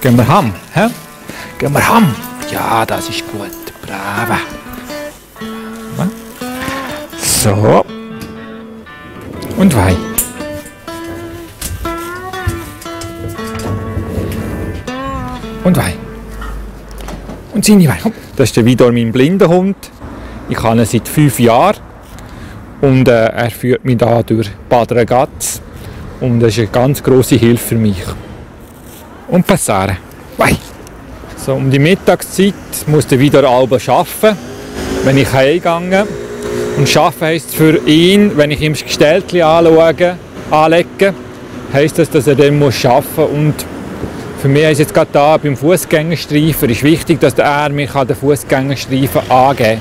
Gehen wir ham, hä? Gehen wir ham. Ja, das ist gut. Bravo. So. Und Wein. Und Wein. Und seine Wein. Das ist der Vidor, mein blinder Hund. Ich habe ihn seit fünf Jahren. Und äh, er führt mich da durch Bad Ragaz. Und das ist eine ganz große Hilfe für mich. Und Passare. Wein. So, um die Mittagszeit muss der Vidor Alba arbeiten, wenn ich heimgehe. Und arbeiten heisst für ihn, wenn ich ihm das Gestellte anschaue, anlege, heisst das, dass er dann muss arbeiten muss. Und für mich ist jetzt gerade da beim Fußgängerstreifen ist wichtig, dass er mich an den Fußgängerstreifen angeht.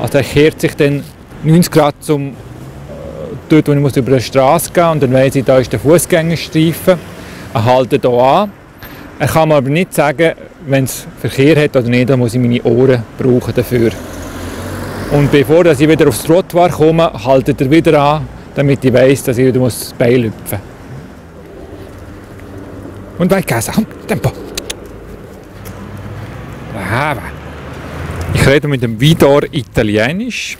Also er kehrt sich dann 90 Grad zum äh, dort, wo ich muss über die Straße gehen und dann weiss ich, da ist der Fußgängerstreifen. Er halte hier an. Er kann mir aber nicht sagen, wenn es Verkehr hat oder nicht, dann muss ich meine Ohren brauchen dafür. Und bevor ich wieder aufs Trottoir komme, haltet er wieder an, damit ich weiss, dass ich wieder das Bein lüpfen muss. Und vai casa, tempo. Brava. Ich rede mit dem Vidor Italienisch,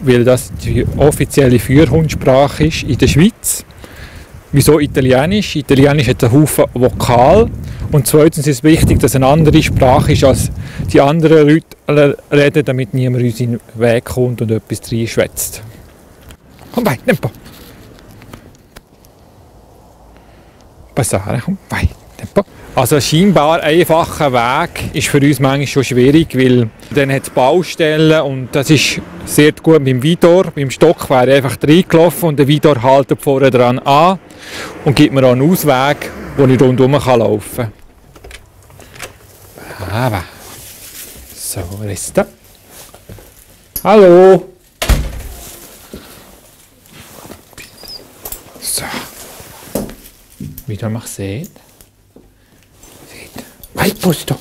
weil das die offizielle Führhundsprache ist in der Schweiz. Wieso Italienisch? Italienisch hat einen Haufen Vokal und zweitens ist es wichtig, dass es eine andere Sprache ist, als die anderen Leute reden, damit niemand uns in den Weg kommt und etwas reinschwätzt. Komm bei, Tempo. Passare, komm bei, Tempo. Also ein scheinbar einfacher Weg ist für uns manchmal schon schwierig, weil dann hat es Baustellen und das ist sehr gut beim Vidor. Beim Stock wäre einfach reingelaufen und der Vidor haltet vorne dran an und gibt mir auch einen Ausweg, wo ich rundherum laufen kann. Brava. So, resta. Hallo. So. Wieder mach sehen. Seht. Vai, posto.